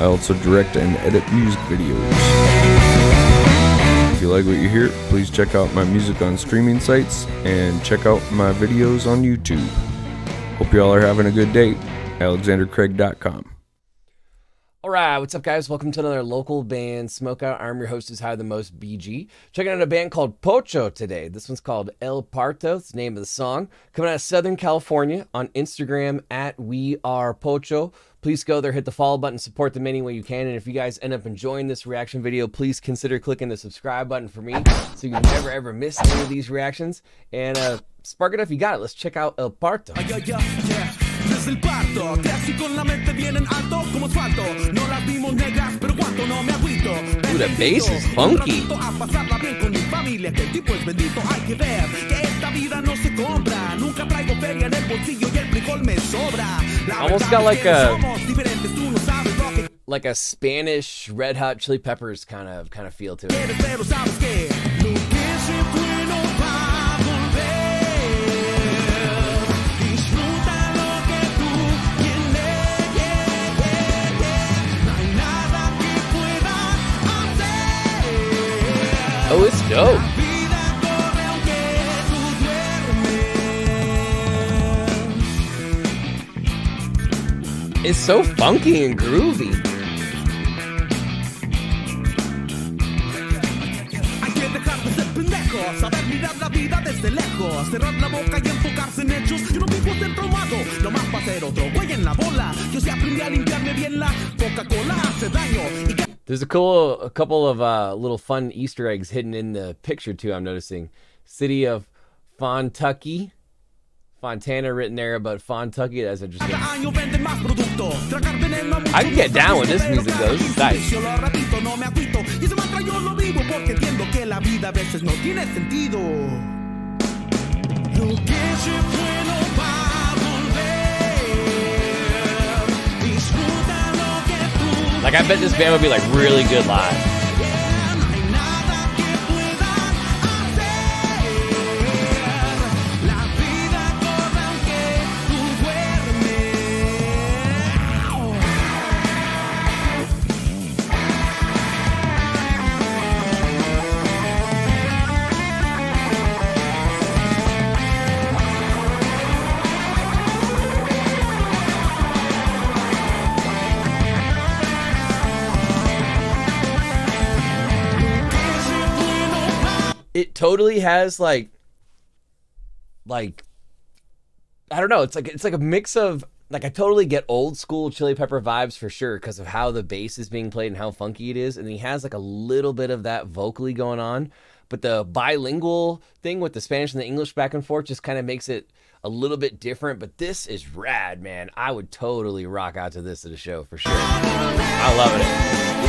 I also direct and edit music videos. If you like what you hear, please check out my music on streaming sites and check out my videos on YouTube. Hope y'all are having a good day. AlexanderCraig.com. All right, what's up, guys? Welcome to another local band smokeout. I'm your host, is High the Most BG. Checking out a band called Pocho today. This one's called El Parto. It's the name of the song. Coming out of Southern California on Instagram at We Are Pocho. Please go there, hit the follow button, support them any way you can. And if you guys end up enjoying this reaction video, please consider clicking the subscribe button for me so you never ever miss any of these reactions. And uh, spark it up, you got it. Let's check out El Parto. Como asfalto. No las vimos negras, pero cuánto no me agüito. The bass is funky. A pasarla bien con mi familia, que el tipo es bendito. Hay que ver que esta vida no se compra. Nunca traigo feria en el bolsillo y el frijol me sobra. La Almost got like a- somos diferentes, tú no sabes lo que Like a Spanish Red Hot Chili Peppers kind of kind of feel to it. Oh, it's so funky and groovy. Hay que dejar de pendejos, saber mirar la vida desde lejos, cerrar la boca y enfocarse en hechos. Yo no vivo tan traumado, no más para ser otro güey en la bola. Yo sí aprendí a limpiarme bien la Coca-Cola hace daño. Y There's a cool, a couple of uh, little fun Easter eggs hidden in the picture too. I'm noticing city of Fontucky, Fontana written there, but Fontucky. That's interesting. I can get down with this music though. This is nice. Like I bet this band would be like really good live. It totally has like, like, I don't know. It's like it's like a mix of like I totally get old school Chili Pepper vibes for sure because of how the bass is being played and how funky it is, and he has like a little bit of that vocally going on. But the bilingual thing with the Spanish and the English back and forth just kind of makes it a little bit different. But this is rad, man. I would totally rock out to this at a show for sure. I love it.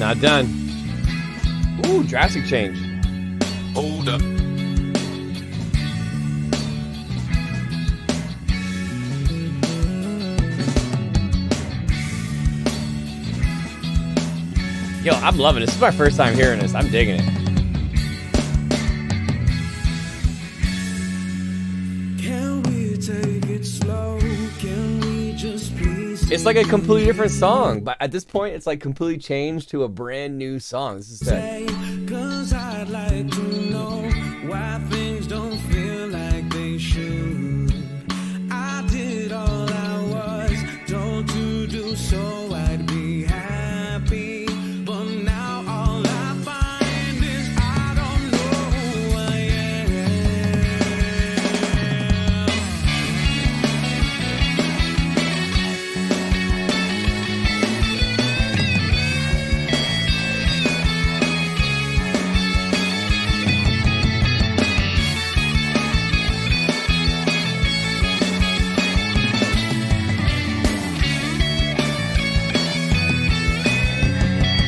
Not done. Ooh, drastic change. Hold up. Yo, I'm loving this. This is my first time hearing this. I'm digging it. It's like a completely different song, but at this point, it's like completely changed to a brand new song. This is.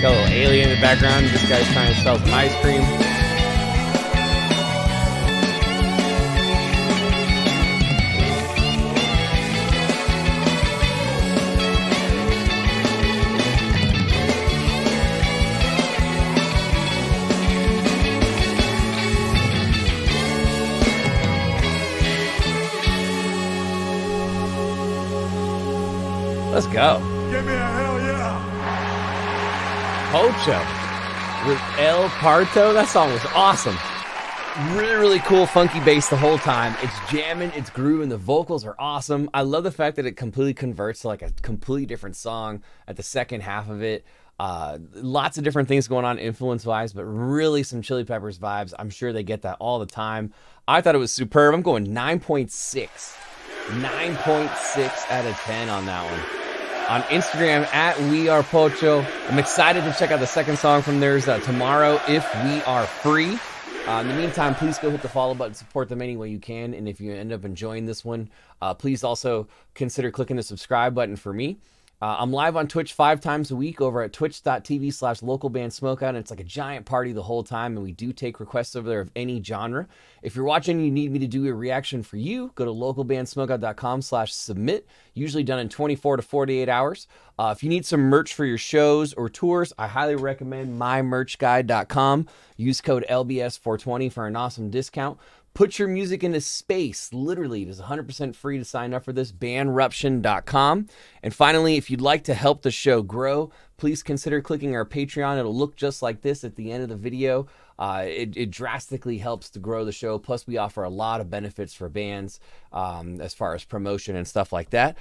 Got a little alien in the background. This guy's trying to sell some ice cream. Let's go. Pocho with El Parto. That song was awesome. Really, really cool, funky bass the whole time. It's jamming, it's grooving. The vocals are awesome. I love the fact that it completely converts to like a completely different song at the second half of it. Uh, lots of different things going on influence wise, but really some Chili Peppers vibes. I'm sure they get that all the time. I thought it was superb. I'm going 9.6. 9.6 out of 10 on that one on Instagram at We Are Pocho. I'm excited to check out the second song from theirs uh, tomorrow, If We Are Free. Uh, in the meantime, please go hit the follow button, support them any way you can. And if you end up enjoying this one, uh, please also consider clicking the subscribe button for me. Uh, I'm live on Twitch five times a week over at twitch.tv slash local band smokeout. And it's like a giant party the whole time. And we do take requests over there of any genre. If you're watching and you need me to do a reaction for you, go to localbandsmokeout.com slash submit, usually done in 24 to 48 hours. Uh, if you need some merch for your shows or tours, I highly recommend mymerchguy.com. Use code LBS420 for an awesome discount. Put your music into space. Literally, it is 100% free to sign up for this. Bandruption.com. And finally, if you'd like to help the show grow, please consider clicking our Patreon. It'll look just like this at the end of the video. Uh, it, it drastically helps to grow the show. Plus, we offer a lot of benefits for bands um, as far as promotion and stuff like that.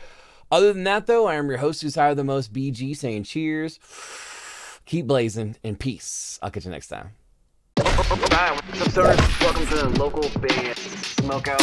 Other than that, though, I am your host who's higher the most, BG, saying cheers, keep blazing, and peace. I'll catch you next time. Hi, what's up, stoners? Welcome to the local Smokeout.